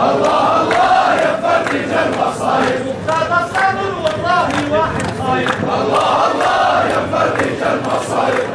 الله الله الله يا مفرج المصايب